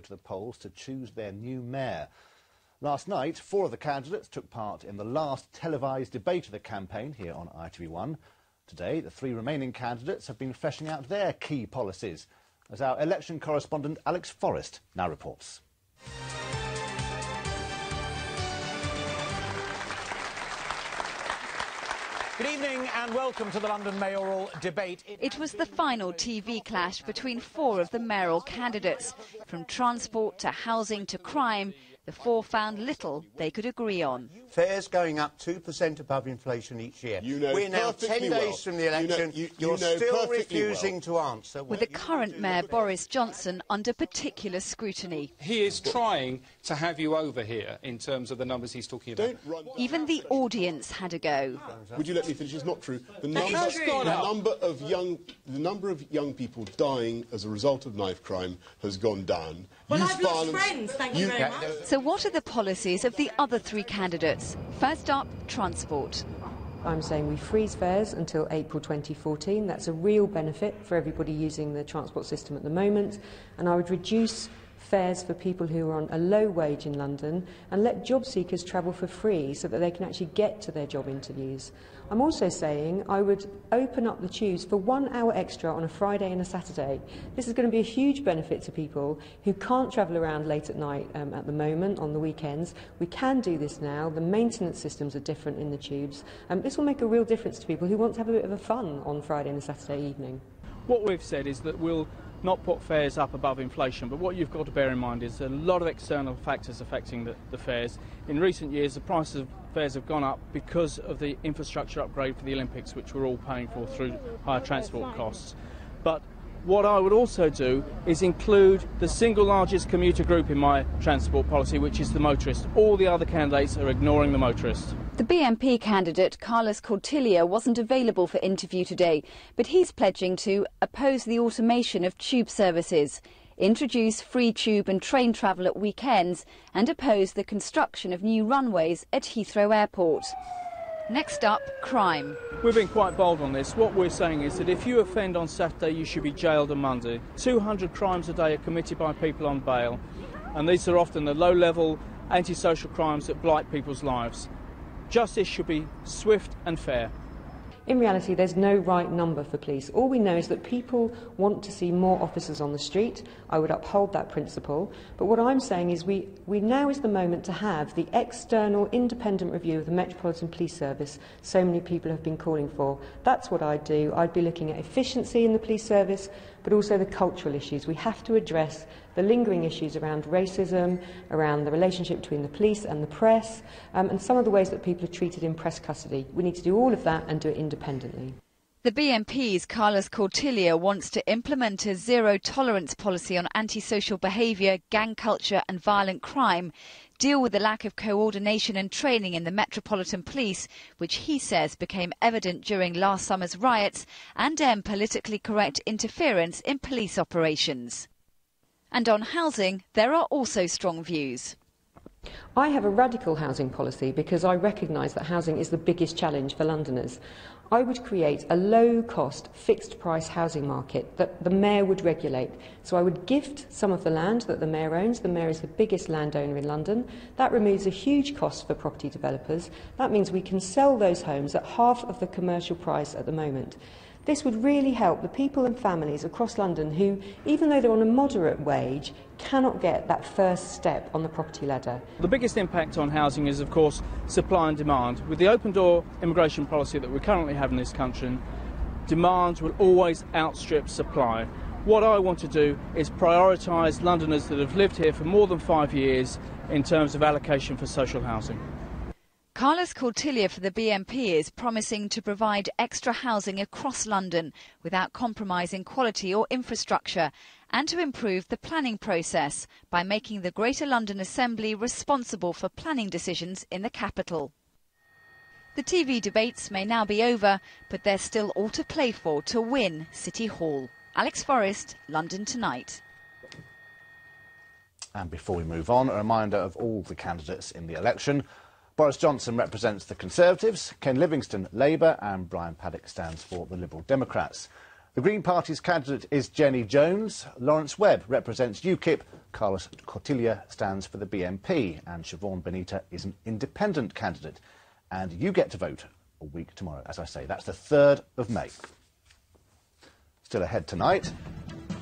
to the polls to choose their new mayor. Last night, four of the candidates took part in the last televised debate of the campaign here on ITV1. Today, the three remaining candidates have been fleshing out their key policies, as our election correspondent Alex Forrest now reports. Good evening and welcome to the London mayoral debate. It was the final TV clash between four of the mayoral candidates. From transport to housing to crime, the four found little they could agree on. Fares going up 2% above inflation each year. You know We're now 10 well. days from the election. You know, you, you are still refusing well. to answer. With the current mayor, Boris Johnson, under particular scrutiny. He is trying to have you over here in terms of the numbers he's talking about. Even the audience had a go. Would you let me finish? It's not true. The number, has the number of young, the number of young people dying as a result of knife crime has gone down. Well, Youth I've lost friends, thank you youth- very much. So what are the policies of the other three candidates? First up, transport. I'm saying we freeze fares until April 2014. That's a real benefit for everybody using the transport system at the moment. And I would reduce fares for people who are on a low wage in London and let job seekers travel for free so that they can actually get to their job interviews. I'm also saying I would open up the tubes for one hour extra on a Friday and a Saturday. This is going to be a huge benefit to people who can't travel around late at night um, at the moment on the weekends. We can do this now. The maintenance systems are different in the tubes. Um, this will make a real difference to people who want to have a bit of a fun on Friday and a Saturday evening. What we've said is that we'll not put fares up above inflation, but what you've got to bear in mind is a lot of external factors affecting the, the fares. In recent years, the prices of fares have gone up because of the infrastructure upgrade for the Olympics, which we're all paying for through higher transport costs. But what I would also do is include the single largest commuter group in my transport policy, which is the motorist. All the other candidates are ignoring the motorist. The BNP candidate, Carlos Cortiglia, wasn't available for interview today, but he's pledging to oppose the automation of tube services, introduce free tube and train travel at weekends, and oppose the construction of new runways at Heathrow Airport. Next up, crime. We've been quite bold on this. What we're saying is that if you offend on Saturday, you should be jailed on Monday. 200 crimes a day are committed by people on bail, and these are often the low level antisocial crimes that blight people's lives. Justice should be swift and fair. In reality, there's no right number for police. All we know is that people want to see more officers on the street. I would uphold that principle. But what I'm saying is we, we now is the moment to have the external independent review of the Metropolitan Police Service so many people have been calling for. That's what I'd do. I'd be looking at efficiency in the police service, but also the cultural issues. We have to address the lingering issues around racism, around the relationship between the police and the press, um, and some of the ways that people are treated in press custody. We need to do all of that and do it independently. The BNP's Carlos Cortiglia wants to implement a zero tolerance policy on antisocial behaviour, gang culture and violent crime, deal with the lack of coordination and training in the Metropolitan Police, which he says became evident during last summer's riots, and end politically correct interference in police operations. And on housing, there are also strong views. I have a radical housing policy because I recognise that housing is the biggest challenge for Londoners. I would create a low cost, fixed price housing market that the Mayor would regulate. So I would gift some of the land that the Mayor owns. The Mayor is the biggest landowner in London. That removes a huge cost for property developers. That means we can sell those homes at half of the commercial price at the moment. This would really help the people and families across London who, even though they're on a moderate wage, cannot get that first step on the property ladder. The biggest impact on housing is, of course, supply and demand. With the open door immigration policy that we currently have in this country, demand will always outstrip supply. What I want to do is prioritise Londoners that have lived here for more than five years in terms of allocation for social housing. Carlos Cortiglia for the BNP is promising to provide extra housing across London without compromising quality or infrastructure and to improve the planning process by making the Greater London Assembly responsible for planning decisions in the capital. The TV debates may now be over, but there's still all to play for to win City Hall. Alex Forrest, London Tonight. And before we move on, a reminder of all the candidates in the election. Boris Johnson represents the Conservatives, Ken Livingstone Labour and Brian Paddick stands for the Liberal Democrats. The Green Party's candidate is Jenny Jones. Lawrence Webb represents UKIP, Carlos Cortiglia stands for the BNP, and Siobhan Benita is an independent candidate. And you get to vote a week tomorrow, as I say. That's the 3rd of May. Still ahead tonight,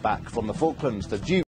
back from the Falklands, the Duke.